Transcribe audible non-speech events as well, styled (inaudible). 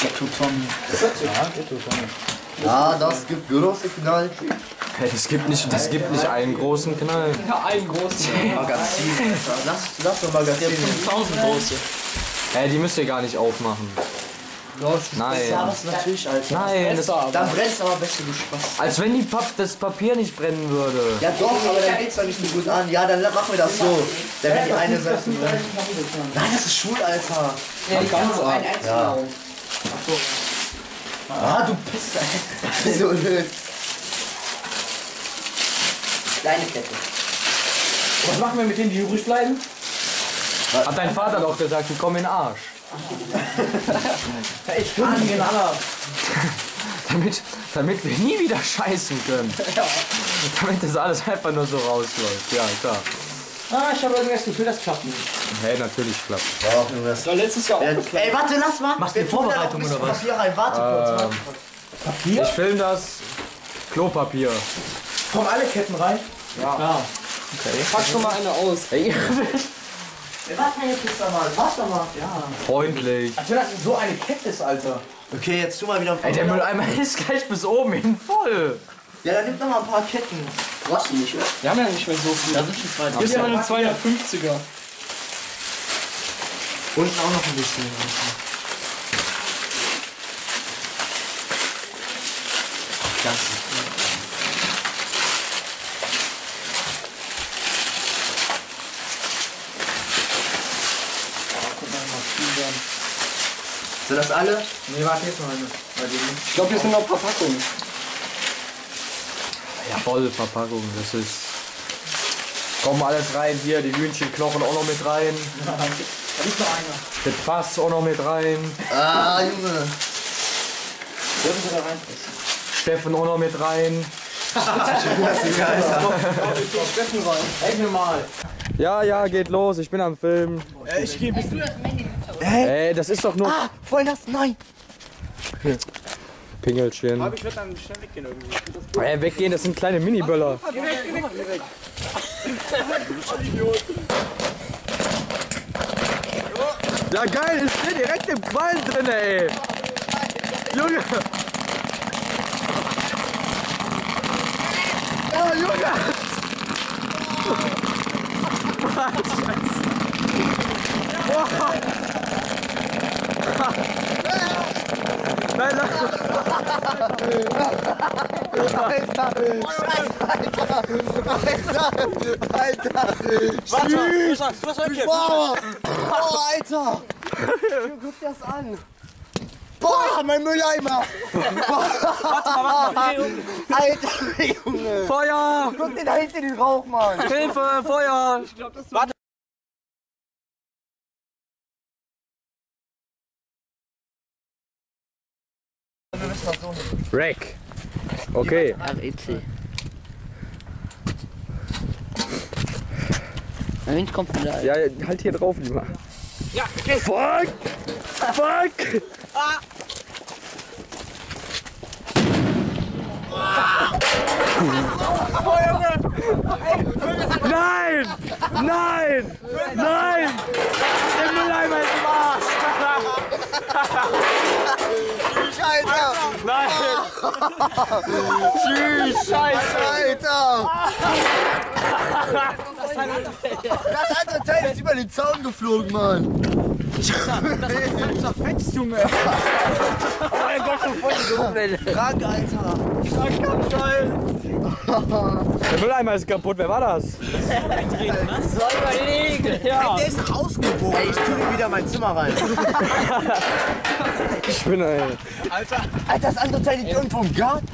Ghetto Tommy. Ja, Ghetto Tommy. Ja, das gibt große Knall. Das gibt nicht, das gibt nicht einen großen Knall. Ja, einen großen. Magazin. Lass, lass doch Magazin. 5000 große. Hey, die müsst ihr gar nicht aufmachen. Nein. Ja, das natürlich, Alter. Nein, das, Dann brennt's aber besser, du Spaß. als wenn die Pap das Papier nicht brennen würde. Ja doch, aber dann geht's doch nicht so gut an. Ja, dann machen wir das so. Dann wird die eine Seite. Nein, das ist Schulalter. Ja, ganz arg. Ja. Ah, du Pisser. so blöd. Kleine Kette. Was machen wir mit denen, die übrig bleiben? Hat dein Vater doch gesagt, die kommen in den Arsch. Ich stimme den. (laughs) Damit, damit wir nie wieder scheißen können. Damit das alles einfach nur so rausläuft. Ja, klar. Ah, ich habe irgendwie das Gefühl, das klappt nicht. Hey, natürlich klappt. Das war letztes Jahr auch. Ey, warte, lass mal. Machst du eine da Vorbereitung oder was? Papier rein, warte kurz. warte kurz. Ich film das Klopapier. Kommen alle Ketten rein? Ja. ja. Okay. Pack schon mal eine aus. Ey, Ey, Warte mal, jetzt Pisser mal. Warte mal. Ja. freundlich. Als wenn das so eine Kette ist, Alter. Okay, jetzt tu mal wieder ein paar. Ey, der Mülleimer (laughs) ist gleich bis oben hin voll. Ja, dann nimm noch mal ein paar Ketten. Brauchst du nicht, oder? Wir haben ja nicht mehr so viel. Da sind schon zwei Das ist ja dran. eine 250er. Unten auch noch ein bisschen. Ganz. Sind das alle? Nee, warte jetzt noch eine. Ich glaube, hier sind noch ein paar Packungen. Voll Verpackung. Das ist. Kommen alles rein hier, die Hühnchenknochen auch noch mit rein. Da liegt noch einer. Das Fass auch noch mit rein. Ah, Junge. Dürfen Sie da reinpressen? Steffen auch noch mit rein. Steffen rein. Helf mir mal. Ja, ja, geht los. Ich bin am Film. ich gehe bis Ey, das ist doch nur Ah, voll nass. Nein. Pingelchen. Ich würde dann schnell weggehen irgendwie. Ey, weggehen, das sind kleine Mini-Böller. Ja geil, ist hier direkt im Qualm drin, ey. Junge. Oh, Junge. Nein, nein. Boah. Boah, Alter. Guck dir das an. Boah, mein Mülleimer. Alter, Junge. Feuer! Guck dir da hinten den Rauch, Mann. Hilfe, Feuer! Wir müssen das so Rack. Okay. REC. Mein Wind kommt wieder. Ja, halt hier drauf lieber. Ja, okay. Fuck! Fuck! Nein! Nein! Nein! Der Mülleimer ist im Arsch! Tschüss! Scheiße! Alter. Das andere Teil ist über den Zaun geflogen, Mann. Zerfetzt, Junge. Krank, (laughs) Alter. (laughs) Der Mülleimer ist kaputt, wer war das? (laughs) Der ist ausgebogen. Ey, ich tue ihm wieder mein Zimmer rein. Ich bin ey. Alter, das andere Teil liegt irgendwo im Garten.